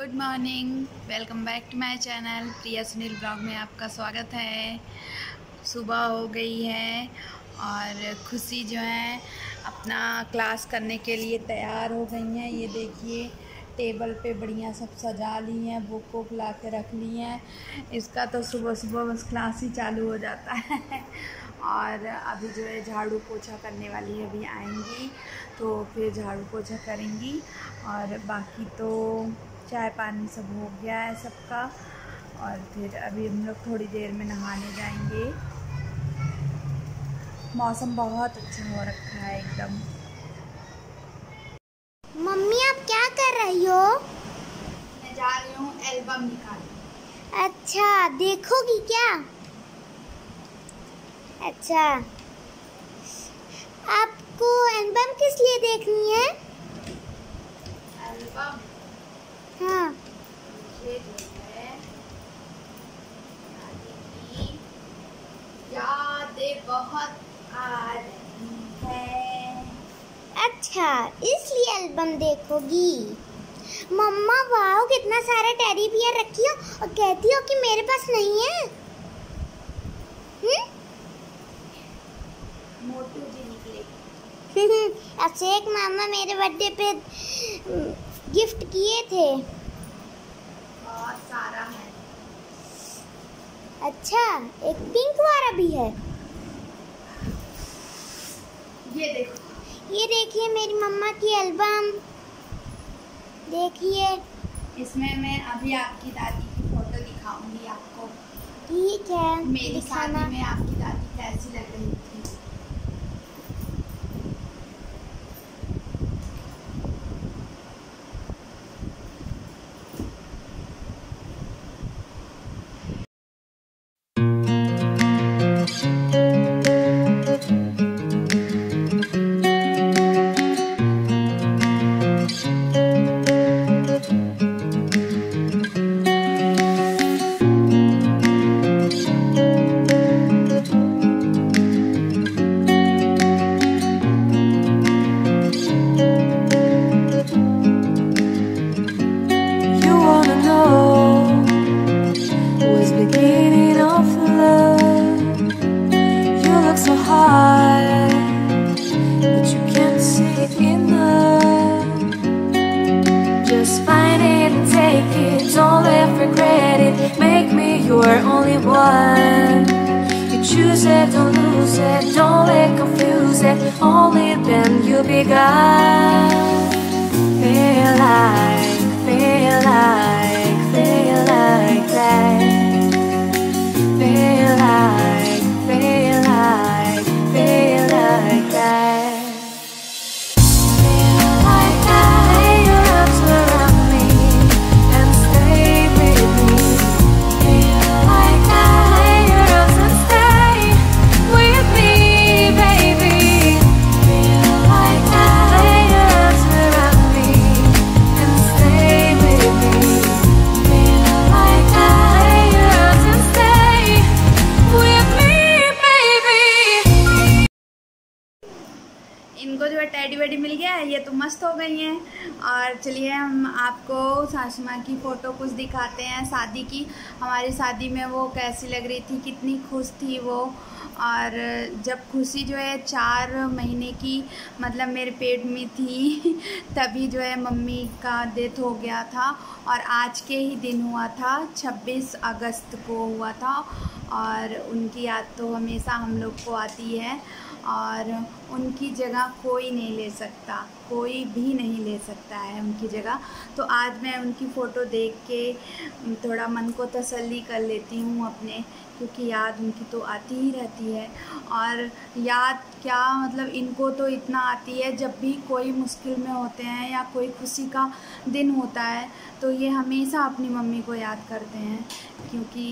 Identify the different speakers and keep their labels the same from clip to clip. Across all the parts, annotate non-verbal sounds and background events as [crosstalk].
Speaker 1: Good morning, welcome back to my channel. Priya Sunil blog में आपका स्वागत है। सुबह हो गई है और खुशी जो है अपना क्लास करने के लिए तैयार हो गई हैं। ये देखिए, टेबल पे बढ़िया सब सजा ली हैं, बुक वुक ला के रख ली हैं। इसका तो सुबह सुबह बस क्लास ही चालू हो जाता है। और अभी जो है झाड़ू पोछा करने वाली है अभी आएँगी तो फिर झाड़ू पोछा करेंगी। और बाकी तो चाय पानी सब हो गया है सबका। और फिर अभी हम लोग थोड़ी देर में नहाने जाएँगे। मौसम बहुत अच्छा हो रखा है एकदम।
Speaker 2: मम्मी आप क्या कर रही हो?
Speaker 1: मैं जा रही हूँ एल्बम निकाल
Speaker 2: अच्छा देखोगी क्या? अच्छा। आपको एल्बम किस लिए देखनी है?
Speaker 1: एल्बम?
Speaker 2: हाँ।
Speaker 1: यादें बहुत आ रही
Speaker 2: अच्छा इसलिए एल्बम देखोगी। मम्मा वाह कितना सारा टेडी बियर रखी हो और कहती हो कि मेरे पास नहीं है। हम्म?
Speaker 1: मोटू जी निकले। [laughs]
Speaker 2: अभिषेक मामा मेरे बर्थडे पे गिफ्ट किए थे।
Speaker 1: बहुत सारा है।
Speaker 2: अच्छा एक पिंक वाला भी है।
Speaker 1: ये देखो।
Speaker 2: ये देखिए मेरी मम्मा की एल्बम। देखिए।
Speaker 1: इसमें मैं अभी आपकी दादी की फ़ोटो दिखाऊँगी आपको।
Speaker 2: ठीक है
Speaker 1: मेरी
Speaker 2: दिखाना।
Speaker 1: शादी में आपकी दादी कैसी लग रही थी
Speaker 3: said only then you be began. Feel like, feel like.
Speaker 1: गई हैं। और चलिए हम आपको सासू माँ की फ़ोटो कुछ दिखाते हैं शादी की। हमारी शादी में वो कैसी लग रही थी, कितनी खुश थी वो। और जब खुशी जो है चार महीने की मतलब मेरे पेट में थी, [laughs] तभी जो है मम्मी का डेथ हो गया था। और आज के ही दिन हुआ था 26 अगस्त को हुआ था। और उनकी याद तो हमेशा हम लोग को आती है और उनकी जगह कोई नहीं ले सकता, कोई भी नहीं ले सकता है उनकी जगह। तो आज मैं उनकी फ़ोटो देख के थोड़ा मन को तसल्ली कर लेती हूँ अपने, क्योंकि याद उनकी तो आती ही रहती है। और याद क्या मतलब इनको तो इतना आती है, जब भी कोई मुश्किल में होते हैं या कोई खुशी का दिन होता है तो ये हमेशा अपनी मम्मी को याद करते हैं क्योंकि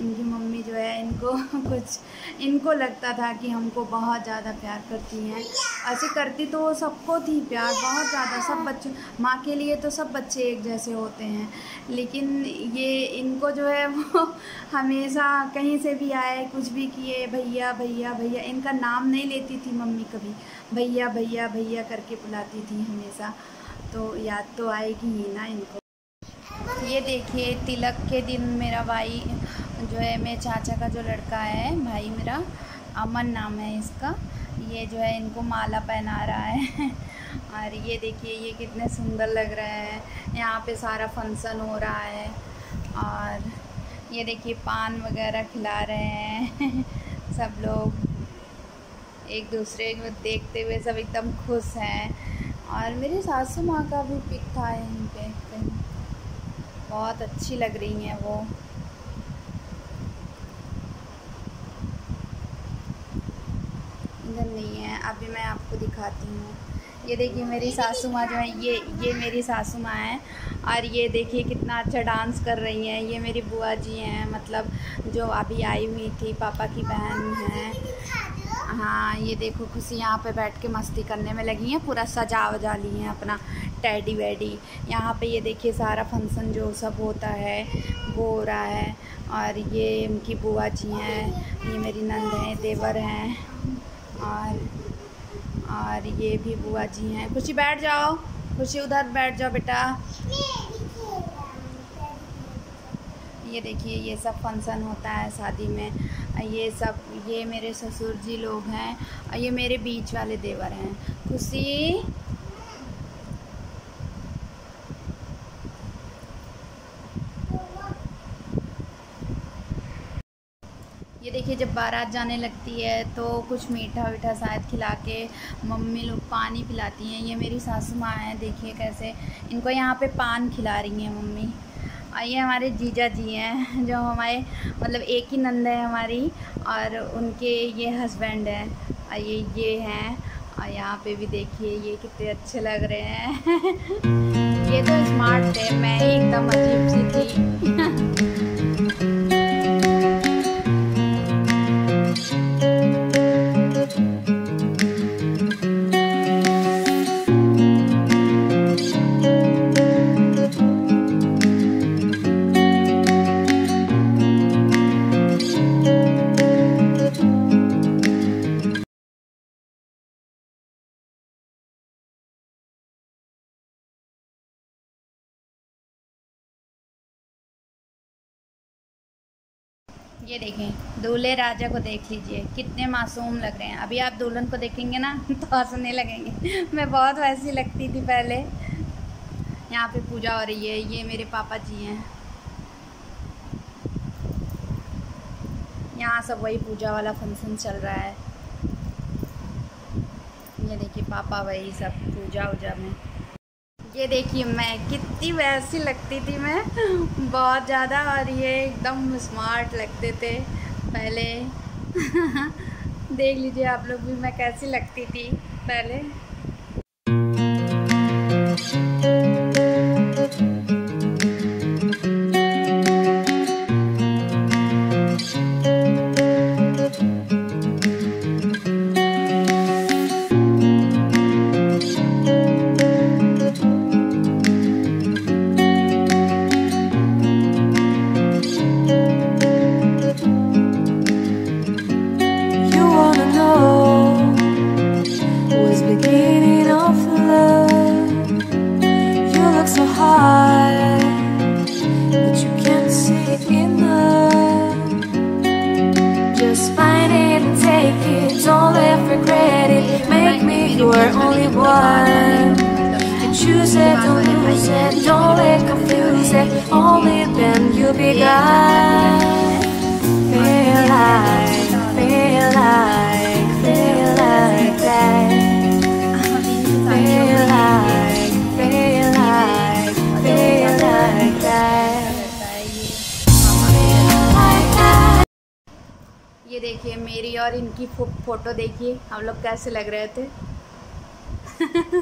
Speaker 1: इनकी मम्मी जो है इनको [laughs] कुछ इनको लगता था कि हमको बहुत ज़्यादा प्यार करती हैं। ऐसे करती तो सबको थी प्यार बहुत ज़्यादा सब बच्चों माँ के लिए तो सब बच्चे एक जैसे होते हैं। लेकिन ये इनको जो है वो [laughs] हमेशा कहीं से भी आए कुछ भी किए भैया भैया भैया इनका नाम नहीं लेती थी मम्मी कभी। भैया भैया भैया करके बुलाती थी हमेशा। तो याद तो आएगी ही ना इनको। ये देखिए, तिलक के दिन मेरा भाई जो है मेरे चाचा का जो लड़का है, भाई मेरा, अमन नाम है इसका। ये जो है, इनको माला पहना रहा है। [laughs] और ये देखिए, ये कितने सुंदर लग रहे हैं। यहाँ पे सारा फ़ंक्शन हो रहा है। और ये देखिए, पान वगैरह खिला रहे हैं। [laughs] सब लोग एक दूसरे को देखते हुए सब एकदम खुश हैं। और मेरी सासू माँ का भी पिक था यहीं पे। कहीं बहुत अच्छी लग रही हैं वो। इधर नहीं है, अभी मैं आपको दिखाती हूँ। ये देखिए, मेरी सासू माँ जो है, ये ये मेरी सासू माँ है, और ये देखिए कितना अच्छा डांस कर रही हैं। ये मेरी बुआ जी हैं मतलब जो अभी आई हुई थी, पापा की बहन है। हाँ ये देखो खुशी यहाँ पे बैठ के मस्ती करने में लगी हैं, पूरा सजा वजा ली हैं अपना टैडी वैडी। यहाँ पे ये देखिए सारा फ़ंक्शन जो सब होता है, वो हो रहा है, और ये उनकी बुआ जी हैं, ये मेरी नंद हैं, देवर हैं, और और ये भी बुआ जी हैं। खुशी बैठ जाओ, खुशी उधर बैठ जाओ बेटा। ये देखिए, ये सब फ़ंक्शन होता है शादी में। ये सब, ये मेरे ससुर जी लोग हैं, और ये मेरे बीच वाले देवर हैं। खुशी? ये देखिए, जब बारात जाने लगती है तो कुछ मीठा वीठा शायद खिला के मम्मी लोग पानी पिलाती हैं। ये मेरी सासू माँ हैं, देखिए कैसे। इनको यहाँ पे पान खिला रही हैं मम्मी। और ये हमारे जीजा जी हैं, जो हमारे मतलब एक ही नंद है हमारी, और उनके ये हस्बैंड हैं, और ये ये हैं, और यहाँ पे भी देखिए, ये कितने अच्छे लग रहे हैं। [laughs] ये तो स्मार्ट थे, मैं एकदम अजीब सी थी। ये देखें, दूल्हे राजा को देख लीजिए, कितने मासूम लग रहे हैं। अभी आप दुल्हन को देखेंगे ना [laughs] तो हंसने लगेंगे। मैं बहुत वैसी लगती थी पहले। यहाँ पे पूजा हो रही है, ये मेरे पापा जी हैं। यहाँ सब वही पूजा वाला फ़ंक्शन चल रहा है। ये देखिए, पापा वही सब पूजा उजा में। ये देखिए मैं कितनी वैसी लगती थी मैं। बहुत ज़्यादा और ये एकदम स्मार्ट लगते थे पहले। देख लीजिए आप लोग भी मैं कैसी लगती थी पहले। और इनकी फो, फ़ोटो देखिए हम लोग कैसे लग रहे थे। [laughs]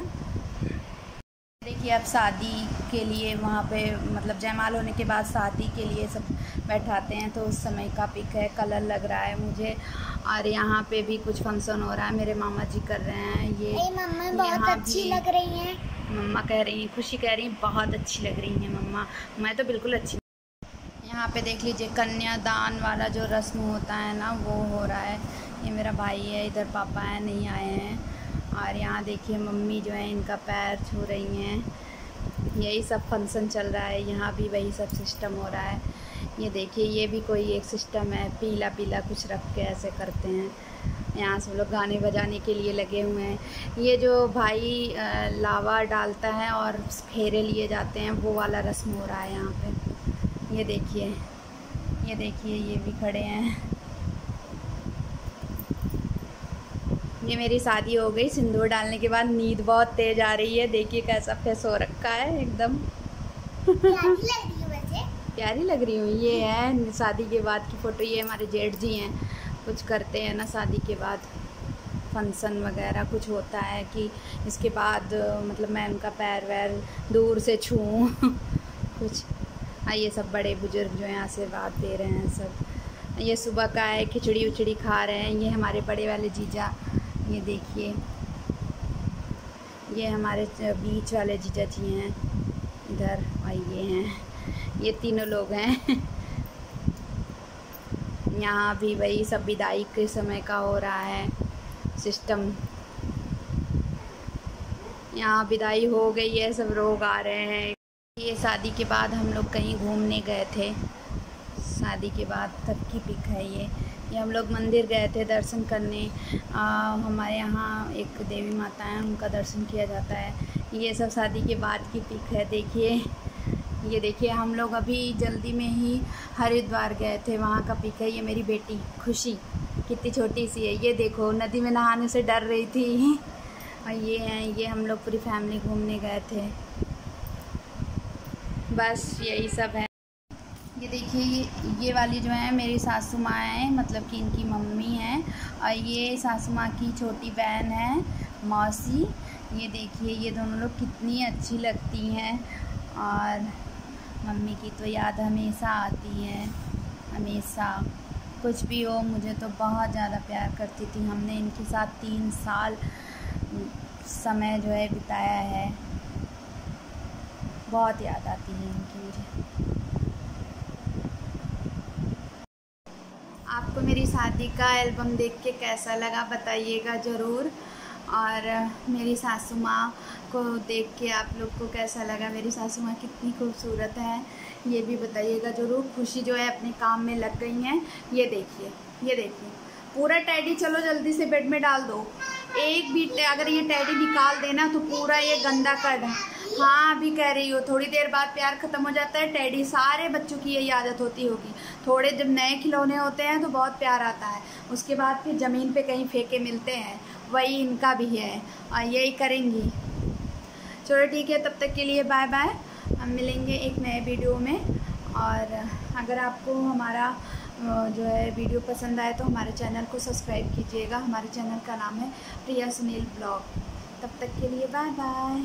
Speaker 1: देखिए अब शादी के लिए वहाँ पे मतलब जयमाल होने के बाद शादी के लिए सब बैठाते हैं तो उस समय का पिक है कलर लग रहा है मुझे। और यहाँ पे भी कुछ फ़ंक्शन हो रहा है मेरे मामा जी कर रहे हैं ये
Speaker 2: मम्मा बहुत अच्छी लग रही हैं।
Speaker 1: मम्मा कह रही हैं खुशी कह रही हैं बहुत अच्छी लग रही हैं मम्मा। मैं तो बिल्कुल अच्छी यहाँ पे देख लीजिए कन्यादान वाला जो रस्म होता है ना, वो हो रहा है। ये मेरा भाई है, इधर पापा है, नहीं आए हैं। और यहाँ देखिए मम्मी जो है, इनका पैर छू रही हैं। यही सब फ़ंक्शन चल रहा है, यहाँ भी वही सब सिस्टम हो रहा है। ये देखिए, ये भी कोई एक सिस्टम है पीला पीला कुछ रख के ऐसे करते हैं। यहाँ से लोग गाने बजाने के लिए लगे हुए हैं। ये जो भाई लावा डालता है और फेरे लिए जाते हैं, वो वाला रस्म हो रहा है यहाँ पे। ये देखिए ये देखिए, ये भी खड़े हैं। ये मेरी शादी हो गई, सिंदूर डालने के बाद नींद बहुत तेज आ रही है। देखिए कैसा फेस हो रखा है एकदम। प्यारी लग रही हूँ। ये है, शादी के बाद की फ़ोटो। ये हमारे जेठ जी हैं। कुछ करते हैं ना शादी के बाद। फ़ंक्शन वगैरह कुछ होता है कि इसके बाद मतलब मैं उनका पैर वैर दूर से छूँ [laughs] कुछ ये सब बड़े बुज़ुर्ग जो यहाँ आशीर्वाद दे रहे हैं सब। ये सुबह का है, खिचड़ी उचड़ी खा रहे हैं। ये हमारे बड़े वाले जीजा, ये देखिए। ये हमारे बीच वाले जीजा जी हैं। इधर और ये हैं। ये तीनों लोग हैं। [laughs] यहाँ भी वही सब विदाई के समय का हो रहा है। सिस्टम। यहाँ विदाई हो गई है, सब लोग आ रहे हैं। ये शादी के बाद हम लोग कहीं घूमने गए थे। शादी के बाद तब की पिक है ये। ये हम लोग मंदिर गए थे दर्शन करने। आ, हमारे यहाँ एक देवी माता हैं उनका दर्शन किया जाता है। ये सब शादी के बाद की पिक है देखिए। ये देखिए हम लोग अभी जल्दी में ही हरिद्वार गए थे वहाँ का पिक है। ये मेरी बेटी खुशी। कितनी छोटी सी है। ये देखो नदी में नहाने से डर रही थी। और ये हैं ये हम लोग पूरी फैमिली घूमने गए थे। बस यही सब है। ये देखिए, ये ये वाली जो है मेरी सासू माँ हैं मतलब कि इनकी मम्मी हैं। और ये सासू माँ की छोटी बहन है, मौसी। ये देखिए, ये दोनों लोग कितनी अच्छी लगती हैं। और मम्मी की तो याद हमेशा आती है, हमेशा। कुछ भी हो, मुझे तो बहुत ज़्यादा प्यार करती थी। हमने इनके साथ तीन साल समय जो है बिताया है। बहुत याद आती है इनकी। मुझे आपको मेरी शादी का एल्बम देख के कैसा लगा बताइएगा ज़रूर। और मेरी सासू माँ को देख के आप लोग को कैसा लगा? मेरी सासू माँ कितनी खूबसूरत है, ये भी बताइएगा ज़रूर। खुशी जो है अपने काम में लग गई हैं। ये देखिए ये देखिए। पूरा टैडी चलो जल्दी से बेड में डाल दो। एक भी अगर ये टैडी निकाल देना तो पूरा ये गंदा कर हाँ अभी कह रही हो, थोड़ी देर बाद प्यार ख़त्म हो जाता है, टैडी सारे बच्चों की यही आदत होती होगी। थोड़े जब नए खिलौने होते हैं तो बहुत प्यार आता है। उसके बाद फिर ज़मीन पे कहीं फेंके मिलते हैं। वही इनका भी है। और यही करेंगी। चलो ठीक है, तब तक के लिए बाय बाय। हम मिलेंगे एक नए वीडियो में। और अगर आपको हमारा जो है वीडियो पसंद आए तो हमारे चैनल को सब्सक्राइब कीजिएगा। हमारे चैनल का नाम है प्रिया सुनील ब्लॉग। तब तक के लिए बाय बाय।